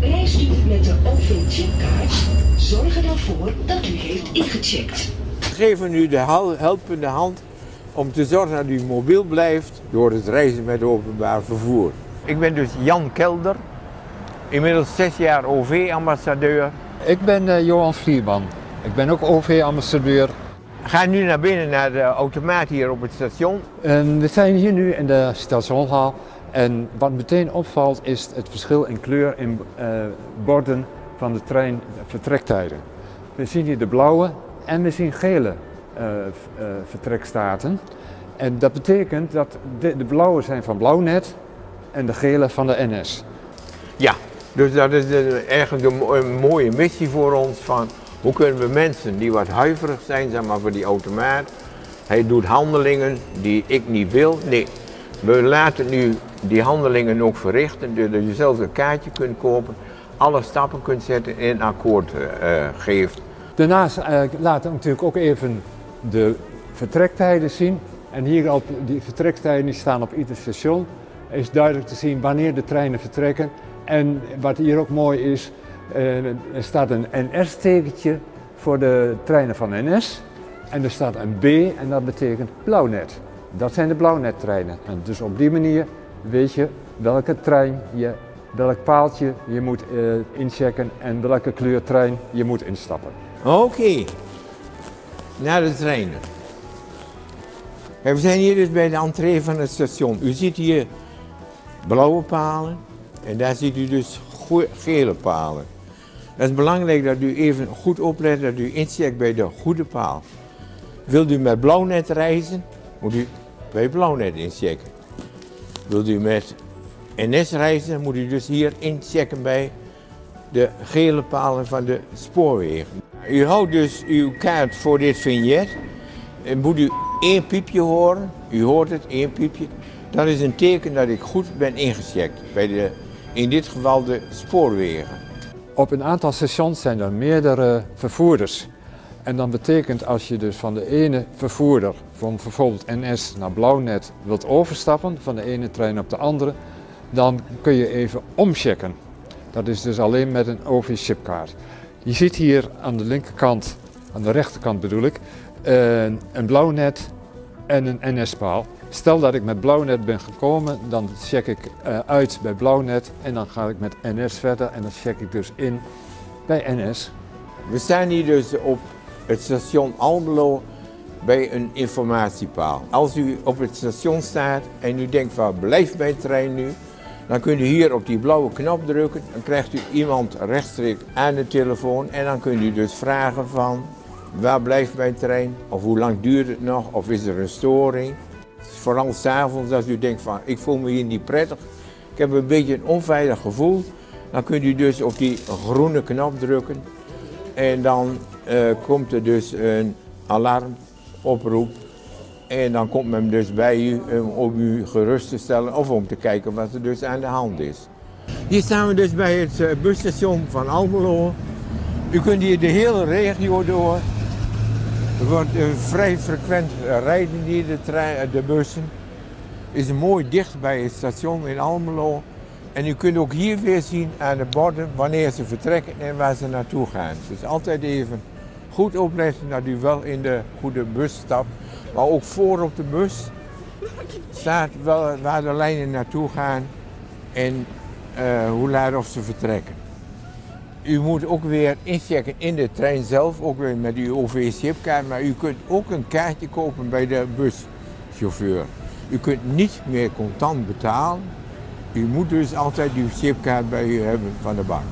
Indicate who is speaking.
Speaker 1: Reist u met de OV-chipkaart? Zorg er dan voor dat u heeft ingecheckt.
Speaker 2: geven u de hel- helpende hand om te zorgen dat u mobiel blijft door het reizen met openbaar vervoer. Ik ben dus Jan Kelder, inmiddels zes jaar OV-ambassadeur.
Speaker 3: Ik ben eh, Johan Vlierman. Ik ben ook OV-ambassadeur.
Speaker 2: Ga nu naar binnen naar de automaat hier op het station.
Speaker 3: En we zijn hier nu in de stationhal. En wat meteen opvalt is het verschil in kleur in eh, borden van de trein vertrektijden. We zien hier de blauwe en we zien gele eh, vertrekstaten. En dat betekent dat de, de blauwe zijn van Blauwnet en de gele van de NS.
Speaker 2: Ja, dus dat is eigenlijk een mooie missie voor ons van hoe kunnen we mensen die wat huiverig zijn zeg maar, voor die automaat. Hij doet handelingen die ik niet wil. Nee, we laten nu die handelingen ook verrichten. Dus dat je zelf een kaartje kunt kopen, alle stappen kunt zetten en akkoord eh, geeft.
Speaker 3: Daarnaast eh, laten we natuurlijk ook even de vertrektijden zien. En hier op die vertrektijden die staan op ieder station. Is duidelijk te zien wanneer de treinen vertrekken. En wat hier ook mooi is, eh, er staat een NS-tekentje voor de treinen van NS. En er staat een B en dat betekent blauwnet. Dat zijn de blauwnettreinen. En dus op die manier weet je welke trein je, welk paaltje je moet eh, inchecken en welke kleurtrein je moet instappen.
Speaker 2: Oké, naar de treinen. En we zijn hier dus bij de entree van het station. U ziet hier blauwe palen en daar ziet u dus gele palen. Het is belangrijk dat u even goed oplet dat u incheckt bij de goede paal. Wilt u met blauwnet reizen, moet u bij blauwnet inchecken. Wilt u met NS reizen, moet u dus hier inchecken bij de gele palen van de spoorwegen. U houdt dus uw kaart voor dit vignet. En moet u één piepje horen, u hoort het, één piepje. Dat is een teken dat ik goed ben ingecheckt bij de, in dit geval de spoorwegen.
Speaker 3: Op een aantal stations zijn er meerdere vervoerders. En dan betekent als je dus van de ene vervoerder, van bijvoorbeeld NS naar Blauwnet, wilt overstappen, van de ene trein op de andere, dan kun je even omchecken. Dat is dus alleen met een OV-chipkaart. Je ziet hier aan de linkerkant, aan de rechterkant bedoel ik, een, Blauwnet en een NS-paal. Stel dat ik met Blauwnet ben gekomen, dan check ik eh, uit bij Blauwnet en dan ga ik met NS verder en dan check ik dus in bij NS.
Speaker 2: We staan hier dus op het station Almelo bij een informatiepaal. Als u op het station staat en u denkt van blijf de trein nu, dan kunt u hier op die blauwe knop drukken. Dan krijgt u iemand rechtstreeks aan de telefoon en dan kunt u dus vragen van waar blijft mijn trein of hoe lang duurt het nog of is er een storing. Vooral s'avonds als u denkt van ik voel me hier niet prettig, ik heb een beetje een onveilig gevoel. Dan kunt u dus op die groene knop drukken en dan eh, komt er dus een alarmoproep. En dan komt men dus bij u eh, om u gerust te stellen of om te kijken wat er dus aan de hand is. Hier staan we dus bij het eh, busstation van Almelo. U kunt hier de hele regio door. Er wordt vrij frequent rijden hier de, trein, de bussen. Is mooi dicht bij het station in Almelo. En u kunt ook hier weer zien aan de borden wanneer ze vertrekken en waar ze naartoe gaan. Dus altijd even goed opletten dat u wel in de goede bus stapt. Maar ook voor op de bus staat wel waar de lijnen naartoe gaan en eh, hoe laat of ze vertrekken. U moet ook weer inchecken in de trein zelf, ook weer met uw OV-chipkaart. Maar u kunt ook een kaartje kopen bij de buschauffeur. U kunt niet meer contant betalen. U moet dus altijd uw chipkaart bij u hebben van de bank.